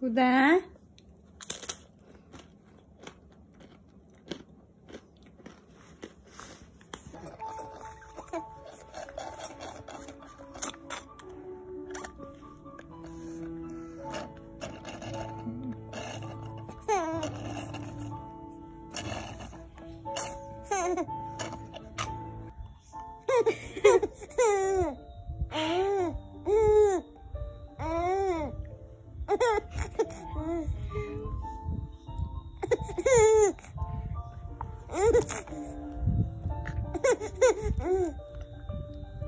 Huda?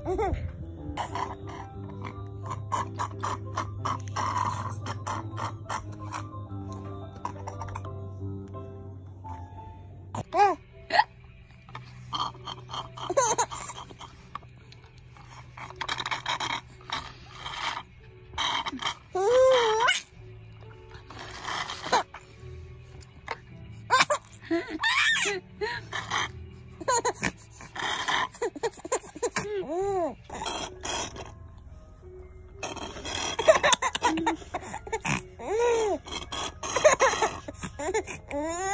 Mm-hmm. Huh.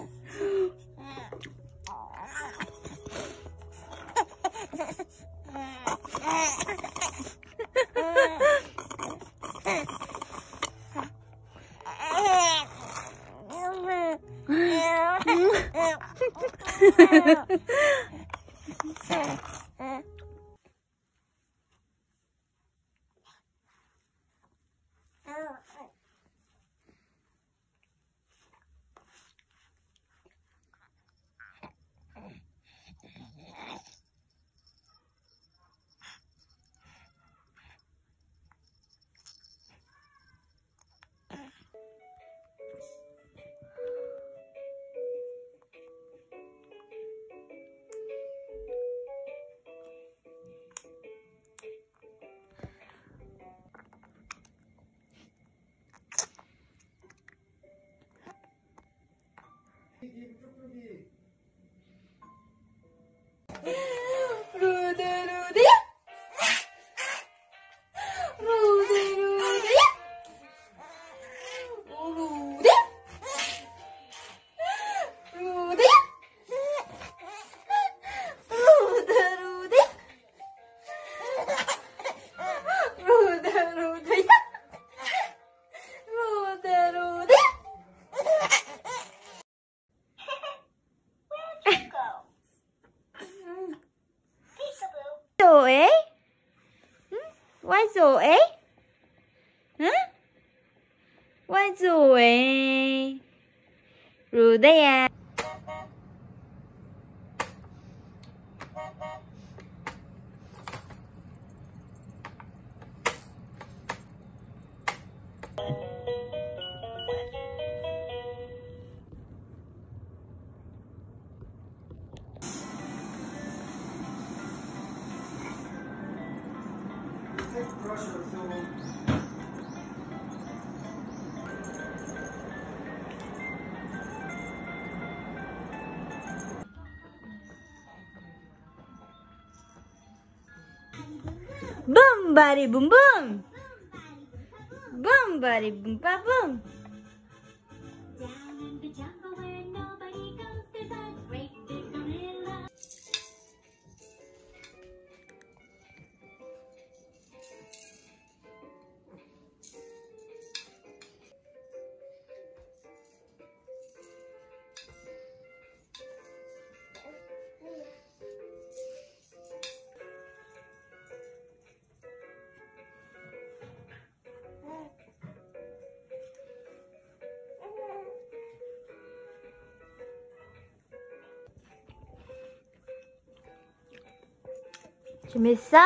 Hey. 조금이. 走诶，嗯，外走诶，如的呀。À Boom, body, boom, boom. Boom, body, boom, ba, boom. Je mets ça.